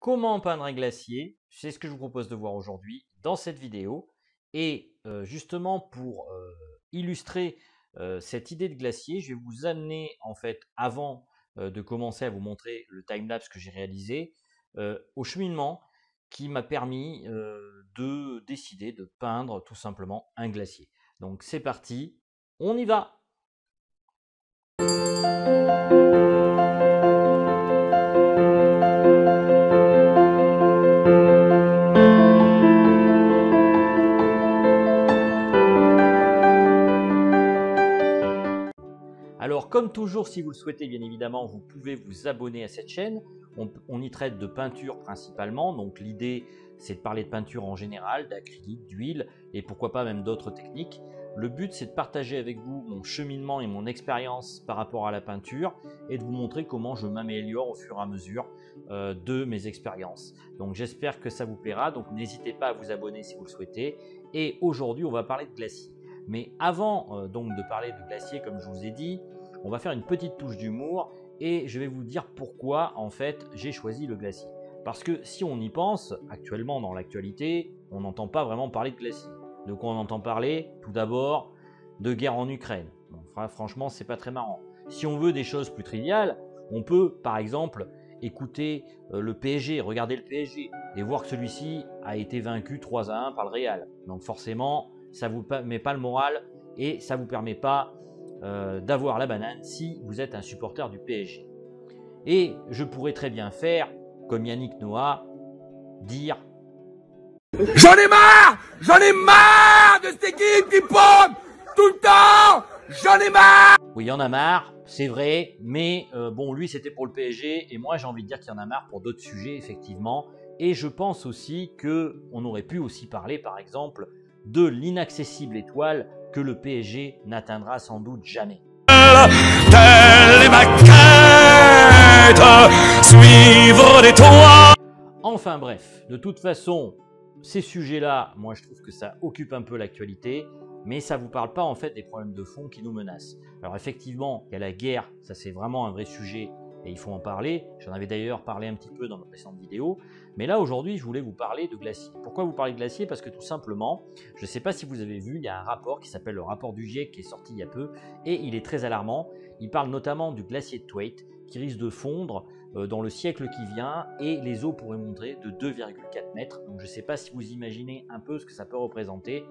Comment peindre un glacier C'est ce que je vous propose de voir aujourd'hui dans cette vidéo. Et euh, justement pour euh, illustrer euh, cette idée de glacier, je vais vous amener en fait avant de commencer à vous montrer le timelapse que j'ai réalisé au cheminement qui m'a permis de décider de peindre tout simplement un glacier. Donc c'est parti, on y va toujours, si vous le souhaitez, bien évidemment, vous pouvez vous abonner à cette chaîne. On, y traite de peinture principalement. Donc, l'idée, c'est de parler de peinture en général, d'acrylique, d'huile et pourquoi pas même d'autres techniques. Le but, c'est de partager avec vous mon cheminement et mon expérience par rapport à la peinture et de vous montrer comment je m'améliore au fur et à mesure euh, de mes expériences. Donc, j'espère que ça vous plaira. Donc, n'hésitez pas à vous abonner si vous le souhaitez. Et aujourd'hui, on va parler de glacier. Mais avant euh, donc de parler de glacier, comme je vous ai dit, on va faire une petite touche d'humour et je vais vous dire pourquoi en fait j'ai choisi le glacier. Parce que si on y pense, actuellement dans l'actualité, on n'entend pas vraiment parler de glacier. De quoi on entend parler? Tout d'abord de guerre en Ukraine. franchement, c'est pas très marrant. Si on veut des choses plus triviales, on peut par exemple écouter euh, le PSG, regarder le PSG et voir que celui-ci a été vaincu 3 à 1 par le Real. Donc forcément, ça vous met pas le moral et ça vous permet pas euh, d'avoir la banane si vous êtes un supporter du PSG. Et je pourrais très bien faire, comme Yannick Noah, dire J'en ai marre J'en ai marre de cette équipe qui pompe tout le temps J'en ai marre Oui, il y en a marre, c'est vrai, mais euh, bon, lui c'était pour le PSG, et moi j'ai envie de dire qu'il y en a marre pour d'autres sujets, effectivement. Et je pense aussi que on aurait pu aussi parler, par exemple, de l'inaccessible étoile que le PSG n'atteindra sans doute jamais. Enfin bref, de toute façon, ces sujets-là, moi je trouve que ça occupe un peu l'actualité, mais ça ne vous parle pas en fait des problèmes de fond qui nous menacent. Alors effectivement, il y a la guerre, ça c'est vraiment un vrai sujet et il faut en parler. J'en avais d'ailleurs parlé un petit peu dans ma précédente vidéo. Mais là, aujourd'hui, je voulais vous parler de glacier. Pourquoi vous parler de glacier Parce que tout simplement, je ne sais pas si vous avez vu, il y a un rapport qui s'appelle le rapport du GIEC qui est sorti il y a peu, et il est très alarmant. Il parle notamment du glacier de Thwaite qui risque de fondre euh, dans le siècle qui vient, et les eaux pourraient monter de 2,4 mètres. Donc je ne sais pas si vous imaginez un peu ce que ça peut représenter.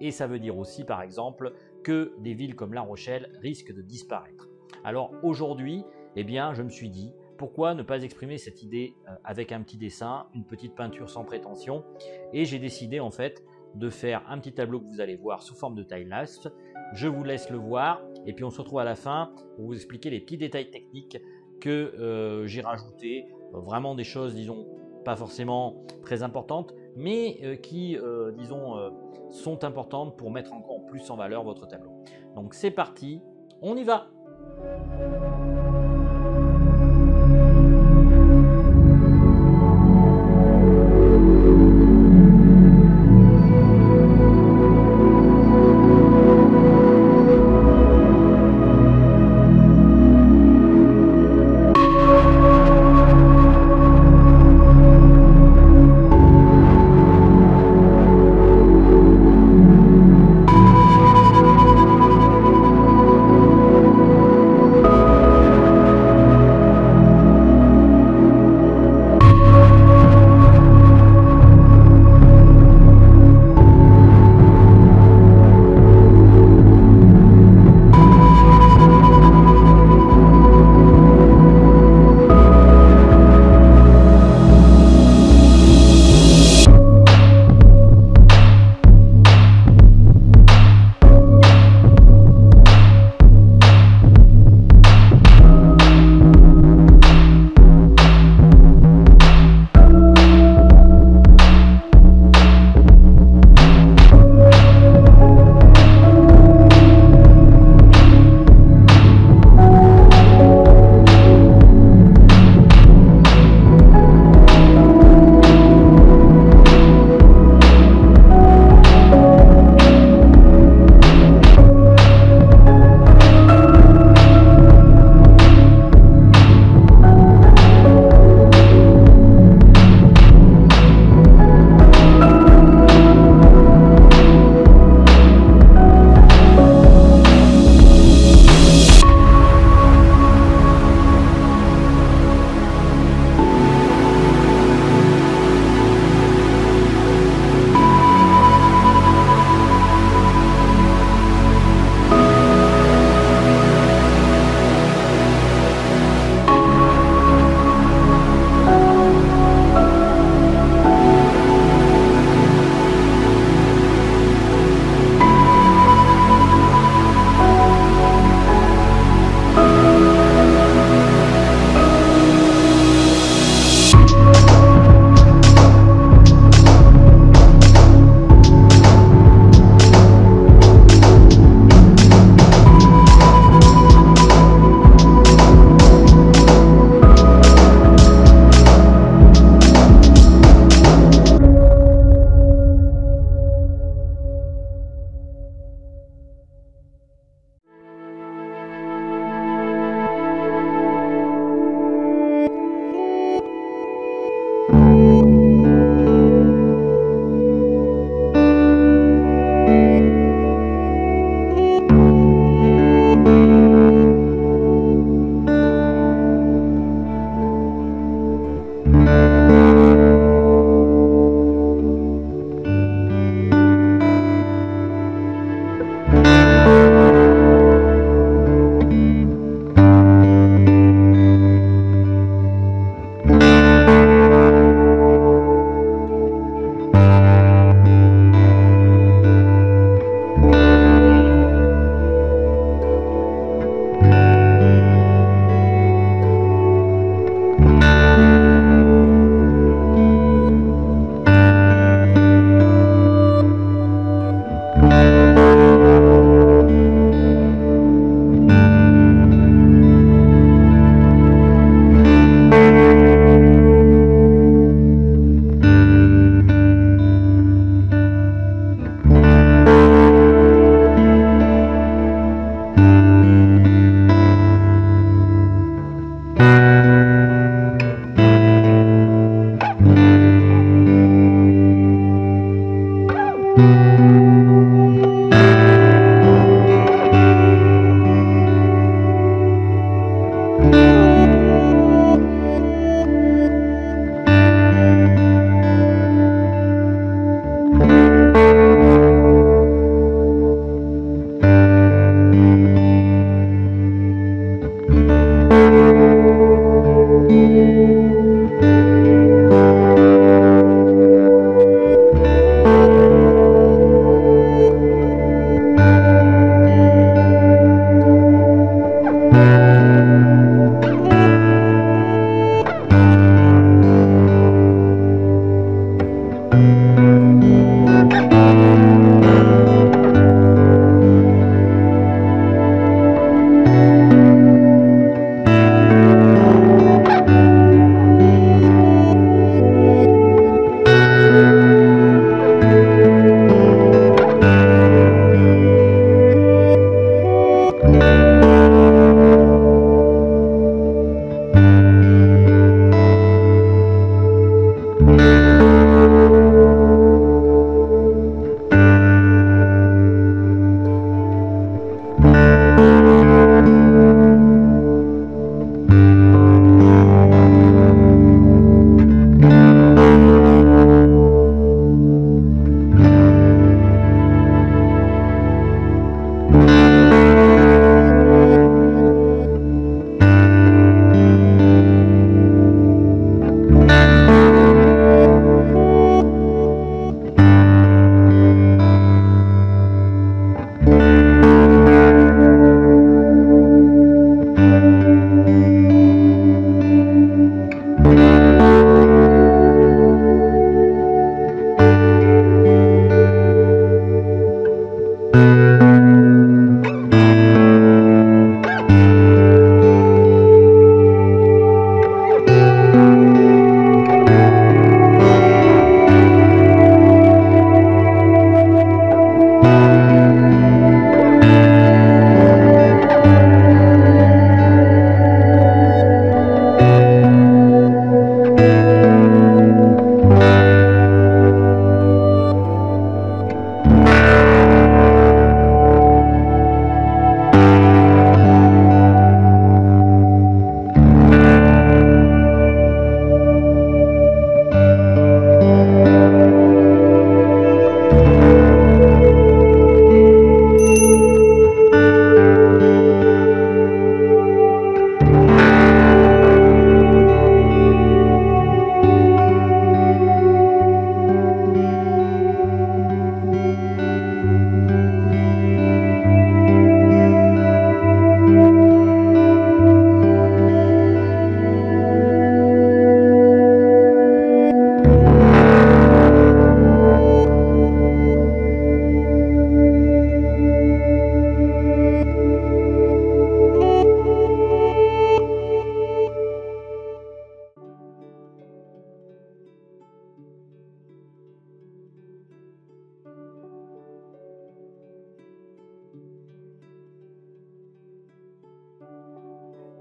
Et ça veut dire aussi, par exemple, que des villes comme La Rochelle risquent de disparaître. Alors aujourd'hui, eh bien, je me suis dit, pourquoi ne pas exprimer cette idée euh, avec un petit dessin, une petite peinture sans prétention? Et j'ai décidé en fait de faire un petit tableau que vous allez voir sous forme de time-lapse. Je vous laisse le voir et puis on se retrouve à la fin pour vous expliquer les petits détails techniques que euh, j'ai rajoutés. Vraiment des choses, disons, pas forcément très importantes, mais euh, qui, disons, sont importantes pour mettre encore plus en valeur votre tableau. Donc c'est parti, on y va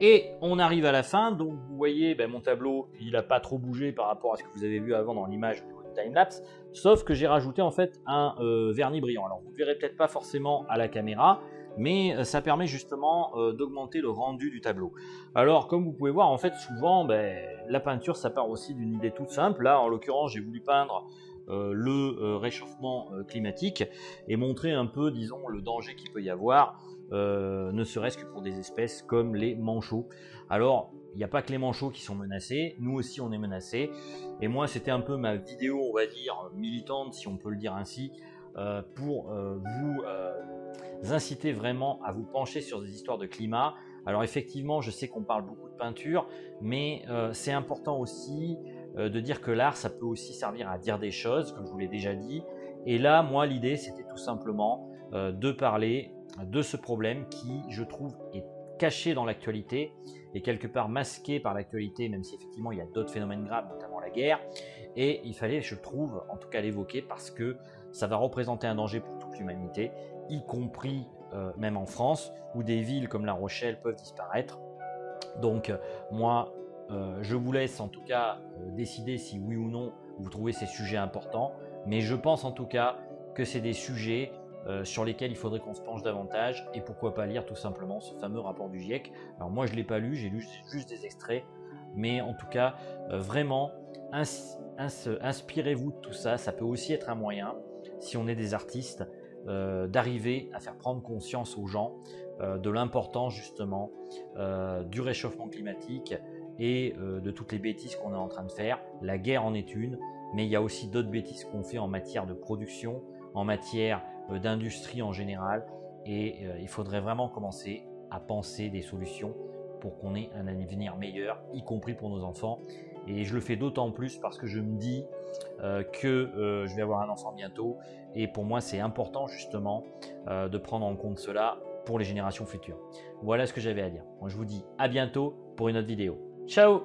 Et on arrive à la fin, donc vous voyez, ben, mon tableau, il n'a pas trop bougé par rapport à ce que vous avez vu avant dans l'image du timelapse, sauf que j'ai rajouté en fait un euh, vernis brillant. Alors vous ne verrez peut-être pas forcément à la caméra, mais euh, ça permet justement euh, d'augmenter le rendu du tableau. Alors comme vous pouvez voir, en fait souvent, ben, la peinture ça part aussi d'une idée toute simple. Là en l'occurrence j'ai voulu peindre le réchauffement climatique et montrer un peu, disons, le danger qu'il peut y avoir euh, ne serait-ce que pour des espèces comme les manchots. Alors, il n'y a pas que les manchots qui sont menacés, nous aussi on est menacés. Et moi, c'était un peu ma vidéo, on va dire, militante, si on peut le dire ainsi, euh, pour euh, vous inciter vraiment à vous pencher sur des histoires de climat. Alors effectivement, je sais qu'on parle beaucoup de peinture, mais c'est important aussi de dire que l'art, ça peut aussi servir à dire des choses, comme je vous l'ai déjà dit. Et là, moi, l'idée, c'était tout simplement de parler de ce problème qui, je trouve, est caché dans l'actualité et quelque part masqué par l'actualité, même si effectivement il y a d'autres phénomènes graves, notamment la guerre. Et il fallait, je trouve, en tout cas l'évoquer parce que ça va représenter un danger pour toute l'humanité, y compris euh, même en France, où des villes comme La Rochelle peuvent disparaître. Donc moi, euh, je vous laisse en tout cas euh, décider si oui ou non vous trouvez ces sujets importants, mais je pense en tout cas que c'est des sujets euh, sur lesquels il faudrait qu'on se penche davantage et pourquoi pas lire tout simplement ce fameux rapport du GIEC. Alors moi je ne l'ai pas lu, j'ai lu juste des extraits, mais en tout cas euh, vraiment inspirez-vous de tout ça, ça peut aussi être un moyen, si on est des artistes, euh, d'arriver à faire prendre conscience aux gens de l'importance justement du réchauffement climatique et de toutes les bêtises qu'on est en train de faire. La guerre en est une, mais il y a aussi d'autres bêtises qu'on fait en matière de production, en matière euh, d'industrie en général. Et euh, il faudrait vraiment commencer à penser des solutions pour qu'on ait un avenir meilleur, y compris pour nos enfants. Et je le fais d'autant plus parce que je me dis euh, que je vais avoir un enfant bientôt. Et pour moi, c'est important justement de prendre en compte cela pour les générations futures. Voilà ce que j'avais à dire. Moi, je vous dis à bientôt pour une autre vidéo. Ciao